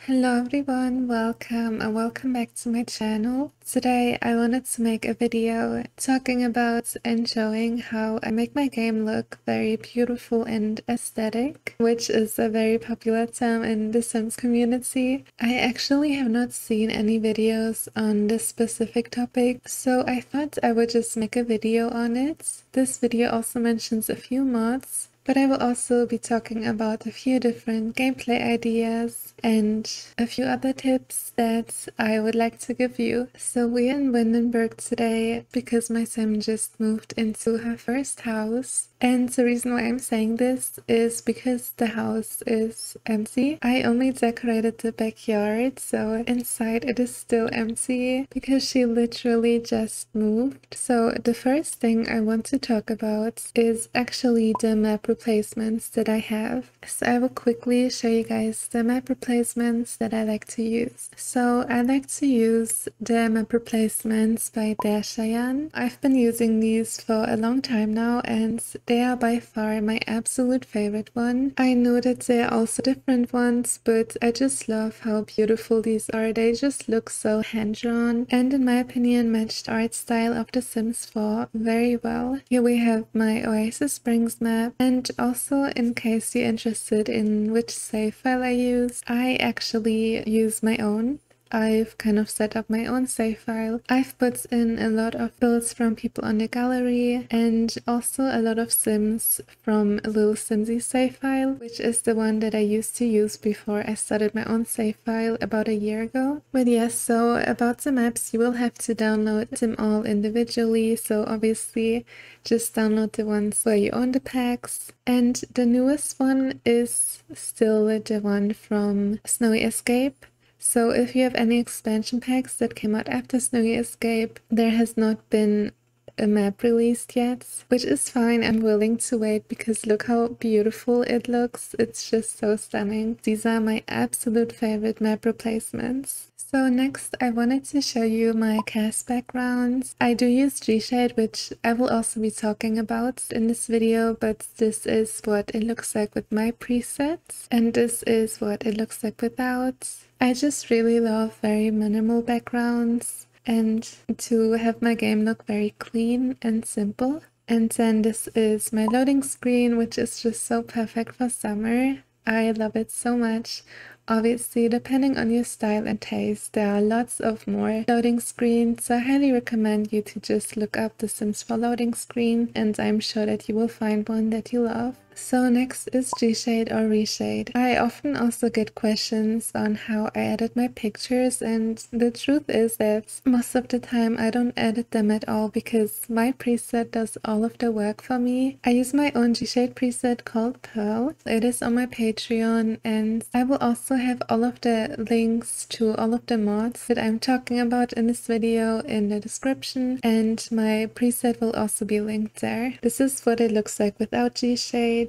Hello everyone, welcome and welcome back to my channel. Today I wanted to make a video talking about and showing how I make my game look very beautiful and aesthetic, which is a very popular term in the Sims community. I actually have not seen any videos on this specific topic, so I thought I would just make a video on it. This video also mentions a few mods but I will also be talking about a few different gameplay ideas and a few other tips that I would like to give you. So we're in Windenburg today because my sim just moved into her first house and the reason why I'm saying this is because the house is empty. I only decorated the backyard, so inside it is still empty because she literally just moved. So the first thing I want to talk about is actually the map replacements that I have. So I will quickly show you guys the map replacements that I like to use. So I like to use the map replacements by Dashayan. I've been using these for a long time now and they are by far my absolute favorite one. I know that they are also different ones, but I just love how beautiful these are. They just look so hand-drawn and in my opinion matched art style of The Sims 4 very well. Here we have my Oasis Springs map and also in case you're interested in which save file I use, I actually use my own I've kind of set up my own save file. I've put in a lot of builds from people on the gallery and also a lot of sims from a Little Simsy save file, which is the one that I used to use before I started my own save file about a year ago. But yes, so about the maps, you will have to download them all individually. So obviously just download the ones where you own the packs. And the newest one is still the one from Snowy Escape. So if you have any expansion packs that came out after Snowy Escape, there has not been a map released yet, which is fine. I'm willing to wait because look how beautiful it looks. It's just so stunning. These are my absolute favorite map replacements. So next I wanted to show you my cast backgrounds. I do use G-Shade which I will also be talking about in this video but this is what it looks like with my presets and this is what it looks like without. I just really love very minimal backgrounds and to have my game look very clean and simple. And then this is my loading screen which is just so perfect for summer. I love it so much. Obviously, depending on your style and taste, there are lots of more loading screens, so I highly recommend you to just look up the Sims 4 loading screen and I'm sure that you will find one that you love. So next is G-Shade or Reshade. I often also get questions on how I edit my pictures and the truth is that most of the time I don't edit them at all because my preset does all of the work for me. I use my own G-Shade preset called Pearl. It is on my Patreon and I will also have all of the links to all of the mods that I'm talking about in this video in the description and my preset will also be linked there. This is what it looks like without G-Shade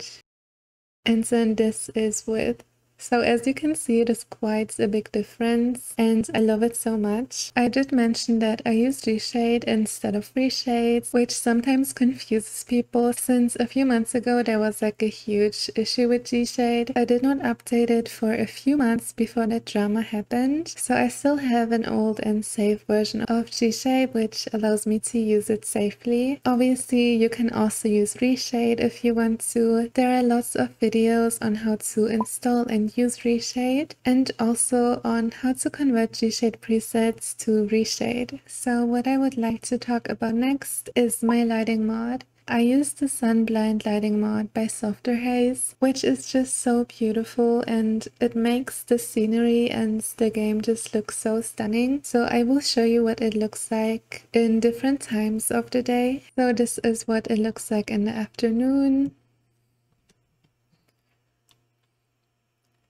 and then this is with so as you can see, it is quite a big difference and I love it so much. I did mention that I use G-Shade instead of Reshade, which sometimes confuses people since a few months ago there was like a huge issue with G-Shade. I did not update it for a few months before that drama happened, so I still have an old and safe version of G-Shade which allows me to use it safely. Obviously, you can also use Reshade if you want to. There are lots of videos on how to install and use Reshade and also on how to convert G-Shade presets to Reshade. So what I would like to talk about next is my lighting mod. I use the Sunblind lighting mod by Softer Haze, which is just so beautiful and it makes the scenery and the game just look so stunning. So I will show you what it looks like in different times of the day. So this is what it looks like in the afternoon,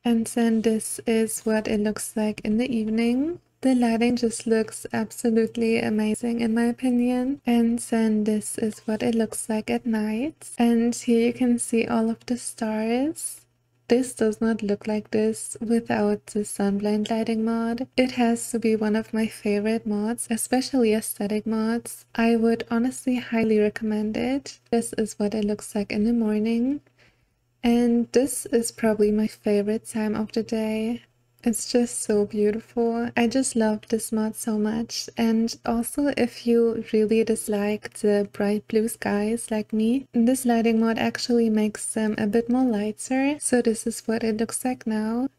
And then this is what it looks like in the evening. The lighting just looks absolutely amazing in my opinion. And then this is what it looks like at night. And here you can see all of the stars. This does not look like this without the Sunblind lighting mod. It has to be one of my favorite mods, especially aesthetic mods. I would honestly highly recommend it. This is what it looks like in the morning. And this is probably my favorite time of the day. It's just so beautiful. I just love this mod so much. And also if you really dislike the bright blue skies like me, this lighting mod actually makes them a bit more lighter. So this is what it looks like now.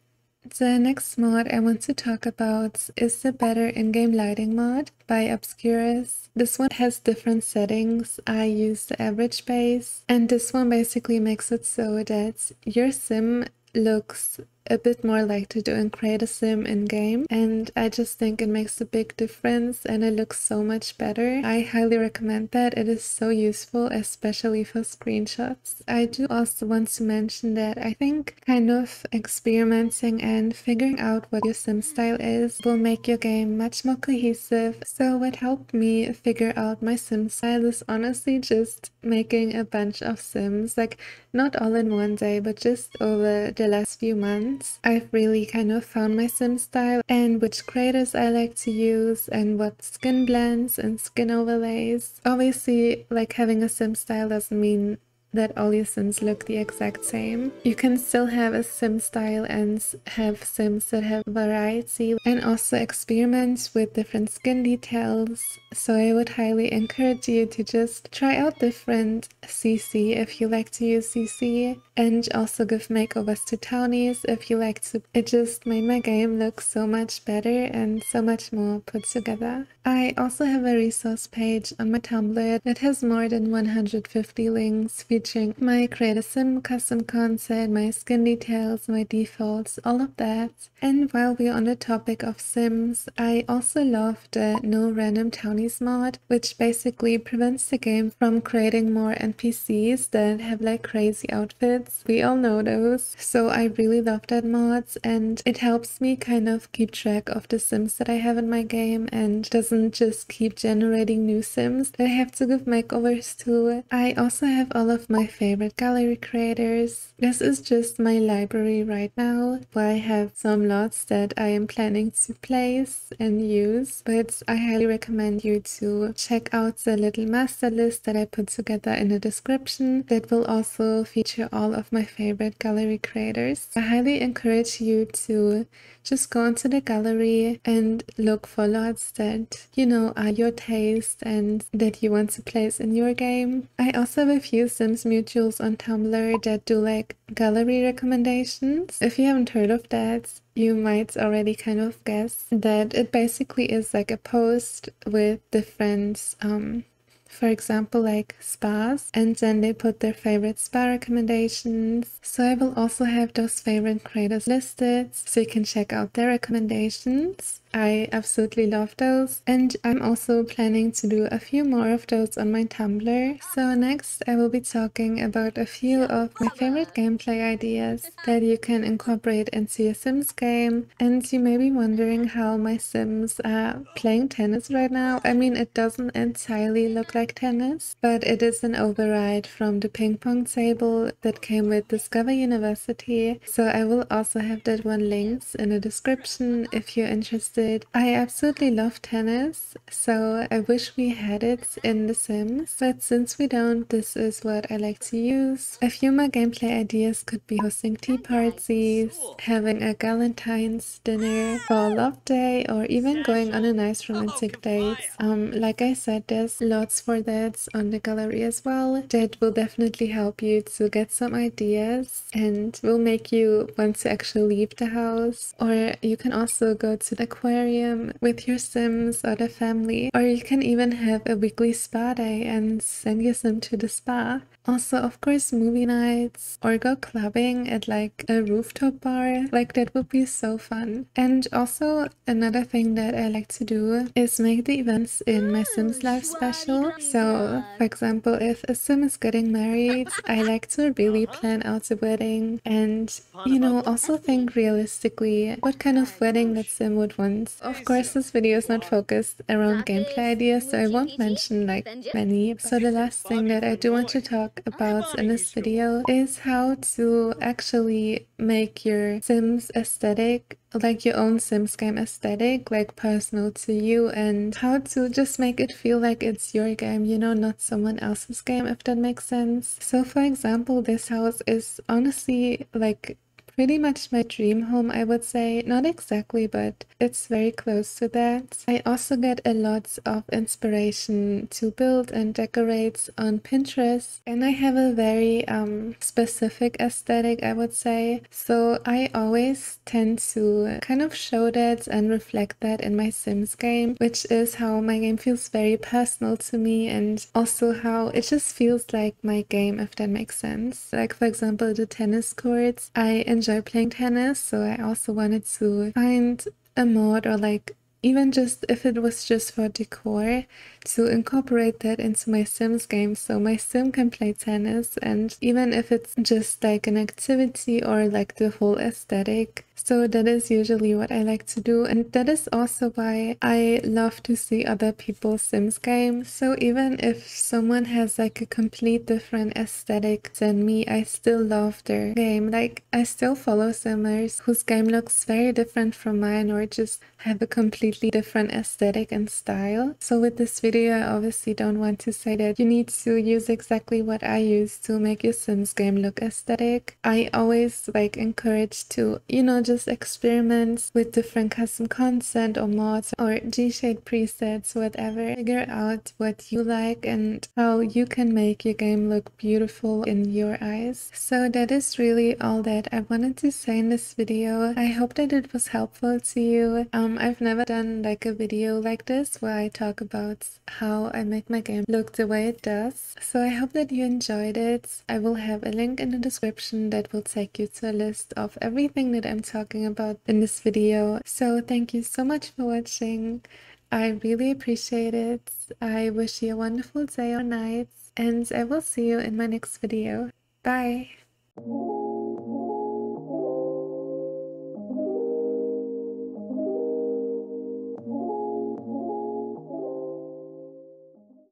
The next mod I want to talk about is the Better In-Game Lighting mod by Obscurus. This one has different settings. I use the average base and this one basically makes it so that your sim looks a bit more like to do and Create a Sim in game and I just think it makes a big difference and it looks so much better. I highly recommend that. It is so useful especially for screenshots. I do also want to mention that I think kind of experimenting and figuring out what your sim style is will make your game much more cohesive. So what helped me figure out my sim style is honestly just making a bunch of sims like not all in one day but just over the last few months I've really kind of found my sim style and which creators I like to use and what skin blends and skin overlays. Obviously, like having a sim style doesn't mean that all your sims look the exact same. You can still have a sim style and have sims that have variety and also experiment with different skin details. So I would highly encourage you to just try out different CC if you like to use CC and also give makeovers to townies if you like to. It just made my game look so much better and so much more put together. I also have a resource page on my Tumblr that has more than 150 links featuring my Create a Sim custom content, my skin details, my defaults, all of that. And while we're on the topic of Sims, I also love the No Random Townies mod, which basically prevents the game from creating more NPCs that have like crazy outfits. We all know those. So I really love that mod and it helps me kind of keep track of the Sims that I have in my game and doesn't doesn't just keep generating new sims that I have to give makeovers to. I also have all of my favorite gallery creators. This is just my library right now, where I have some lots that I am planning to place and use, but I highly recommend you to check out the little master list that I put together in the description that will also feature all of my favorite gallery creators. I highly encourage you to just go into the gallery and look for lots that you know are your taste and that you want to place in your game. I also have a few Sims mutuals on Tumblr that do like gallery recommendations. If you haven't heard of that, you might already kind of guess that it basically is like a post with different um, for example like spas and then they put their favorite spa recommendations so i will also have those favorite creators listed so you can check out their recommendations I absolutely love those and I'm also planning to do a few more of those on my Tumblr. So next I will be talking about a few of my favorite gameplay ideas that you can incorporate into your Sims game and you may be wondering how my Sims are playing tennis right now. I mean it doesn't entirely look like tennis but it is an override from the ping pong table that came with Discover University so I will also have that one linked in the description if you're interested. I absolutely love tennis, so I wish we had it in The Sims, but since we don't, this is what I like to use. A few more gameplay ideas could be hosting tea parties, having a Galentine's dinner for love day, or even going on a nice romantic date. Um, like I said, there's lots for that on the gallery as well. That will definitely help you to get some ideas and will make you want to actually leave the house. Or you can also go to the aquarium with your Sims or the family, or you can even have a weekly spa day and send your Sim to the spa. Also, of course, movie nights or go clubbing at like a rooftop bar. Like that would be so fun. And also another thing that I like to do is make the events in my Sims Life special. So, for example, if a Sim is getting married, I like to really plan out the wedding and, you know, also think realistically what kind of wedding that Sim would want. Of course, this video is not focused around gameplay ideas, so I won't mention like many. So the last thing that I do want to talk about in this video is how to actually make your Sims aesthetic like your own Sims game aesthetic, like personal to you, and how to just make it feel like it's your game, you know, not someone else's game, if that makes sense. So, for example, this house is honestly like pretty much my dream home, I would say. Not exactly, but it's very close to that. I also get a lot of inspiration to build and decorate on Pinterest, and I have a very um, specific aesthetic, I would say. So I always tend to kind of show that and reflect that in my Sims game, which is how my game feels very personal to me and also how it just feels like my game, if that makes sense. Like, for example, the tennis courts. I enjoy playing tennis, so I also wanted to find a mod or like even just if it was just for decor to incorporate that into my Sims game so my Sim can play tennis and even if it's just like an activity or like the whole aesthetic. So that is usually what I like to do and that is also why I love to see other people's Sims games. So even if someone has like a complete different aesthetic than me, I still love their game. Like I still follow Simmers whose game looks very different from mine or just have a completely different aesthetic and style. So with this video I obviously don't want to say that you need to use exactly what I use to make your Sims game look aesthetic. I always like encourage to, you know, just experiment with different custom content or mods or G-Shade presets, whatever. Figure out what you like and how you can make your game look beautiful in your eyes. So that is really all that I wanted to say in this video. I hope that it was helpful to you. Um, I've never done like a video like this where I talk about how I make my game look the way it does. So I hope that you enjoyed it. I will have a link in the description that will take you to a list of everything that I'm talking about in this video. So thank you so much for watching. I really appreciate it. I wish you a wonderful day or night and I will see you in my next video. Bye!